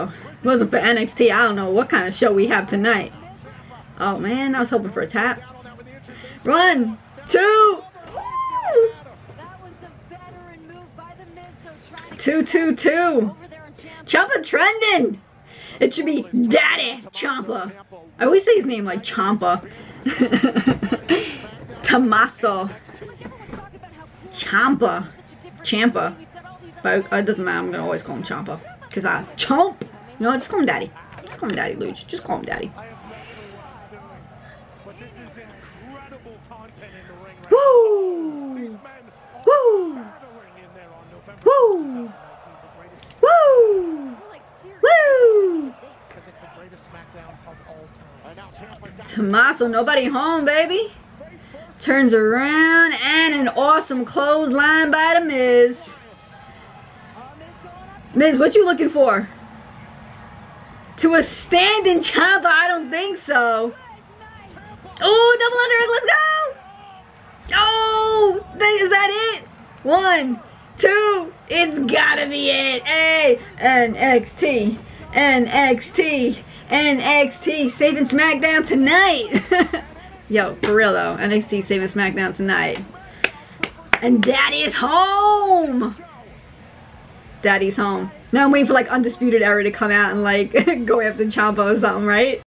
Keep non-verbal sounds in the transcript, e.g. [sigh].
It wasn't for NXT. I don't know what kind of show we have tonight. Oh man, I was hoping for a tap. One, two, two, two, two. Ciampa trending. It should be Daddy Ciampa. I always say his name like Ciampa. [laughs] Tommaso. Champa. Champa. But it doesn't matter. I'm gonna always call him Ciampa. Cause I chomp. You know, just call him Daddy. Just call him Daddy, Luch. Just call him Daddy. Woo! Woo! Woo! Woo! Woo! Tommaso, nobody home, baby. Turns around and an awesome clothesline by the Miz. Miz, what you looking for? To a standing Ciampa? I don't think so. Oh, double under, let's go! Oh, is that it? One, two, it's gotta be it. Hey, NXT, NXT, NXT, saving SmackDown tonight. [laughs] Yo, for real though, NXT saving SmackDown tonight. And Daddy is home! Daddy's home. Now I'm waiting for like Undisputed Era to come out and like [laughs] go after Ciampa or something, right?